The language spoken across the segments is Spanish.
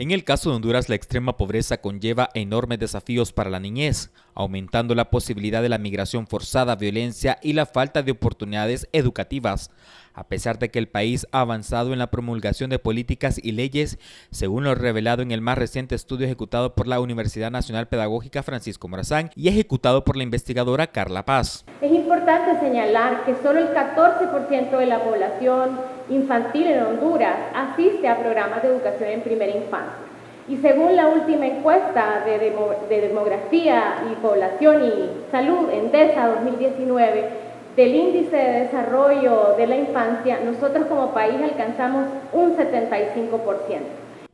En el caso de Honduras, la extrema pobreza conlleva enormes desafíos para la niñez, aumentando la posibilidad de la migración forzada, violencia y la falta de oportunidades educativas. A pesar de que el país ha avanzado en la promulgación de políticas y leyes, según lo revelado en el más reciente estudio ejecutado por la Universidad Nacional Pedagógica Francisco Morazán y ejecutado por la investigadora Carla Paz. Es importante señalar que solo el 14% de la población infantil en Honduras asiste a programas de educación en primera infancia. Y según la última encuesta de, demografía y población y salud en DESA 2019, del índice de desarrollo de la infancia, nosotros como país alcanzamos un 75%.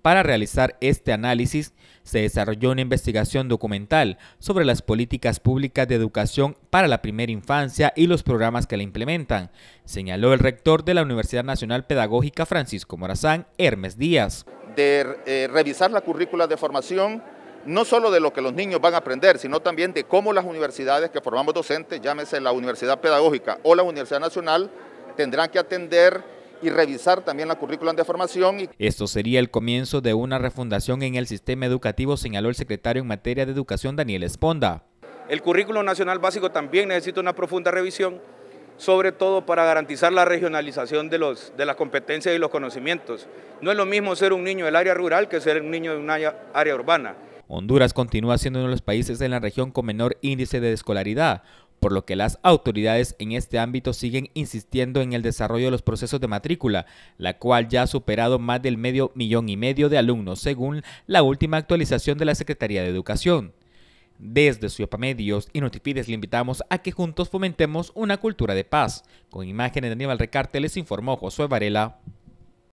Para realizar este análisis, se desarrolló una investigación documental sobre las políticas públicas de educación para la primera infancia y los programas que la implementan, señaló el rector de la Universidad Nacional Pedagógica Francisco Morazán, Hermes Díaz. De eh, revisar la currícula de formación no solo de lo que los niños van a aprender, sino también de cómo las universidades que formamos docentes, llámese la Universidad Pedagógica o la Universidad Nacional, tendrán que atender y revisar también la currícula de formación. Esto sería el comienzo de una refundación en el sistema educativo, señaló el secretario en materia de educación Daniel Esponda. El currículo nacional básico también necesita una profunda revisión, sobre todo para garantizar la regionalización de, los, de las competencias y los conocimientos. No es lo mismo ser un niño del área rural que ser un niño de una área urbana. Honduras continúa siendo uno de los países en la región con menor índice de escolaridad, por lo que las autoridades en este ámbito siguen insistiendo en el desarrollo de los procesos de matrícula, la cual ya ha superado más del medio millón y medio de alumnos, según la última actualización de la Secretaría de Educación. Desde Medios y Notifides le invitamos a que juntos fomentemos una cultura de paz. Con imágenes de Aníbal Recarte les informó Josué Varela.